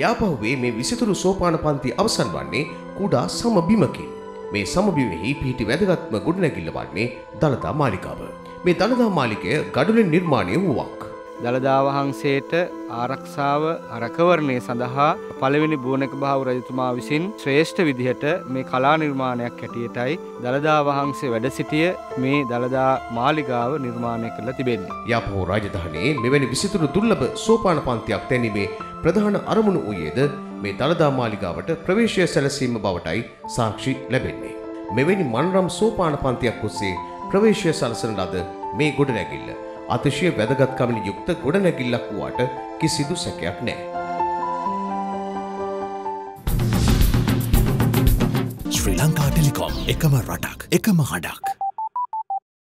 යාපහුවේ මේ විසිතුරු සෝපාන පන්ති අවසන් වන්නේ කුඩා සමබිමකින්. මේ සමබිමෙහි පිහිටි වැදගත්ම ගොඩනැගිල්ල වන්නේ දළදා මාලිකාව. මේ දළදා මාලිකය ගඩුලෙන් නිර්මාණය වූවක්. දළදා වහන්සේට ආරක්ෂාව අරකවරණය සඳහා පළවෙනි බුවනක භාව රජතුමා විසින් ශ්‍රේෂ්ඨ විදිහට මේ කලා නිර්මාණයක් හැටියටයි දළදා වහන්සේ වැඩ සිටිය මේ දළදා මාලිගාව නිර්මාණය කරලා තිබෙන්නේ. යාපහෝ රාජධානයේ මෙවැනි විසිතුරු දුර්ලභ සෝපාන පන්තියක් තැනීමේ ප්‍රධාන අරමුණු වූයේද මේ දළදා මාලිගාවට ප්‍රවේශය සැලසීම බවටයි සාක්ෂි ලැබෙන්නේ. මෙවැනි මන්රම් සෝපාන පන්තියක් ඔස්සේ ප්‍රවේශය සලසන ලද මේ ගොඩනැගිල්ල අතිශය වැදගත්කමින් යුක්ත ගොඩනැගිල්ලක් වූාට කිසිදු සැකයක් නෑ. ශ්‍රී ලංකා ටෙලිකොම් එකම රටක් එකම හඩක්.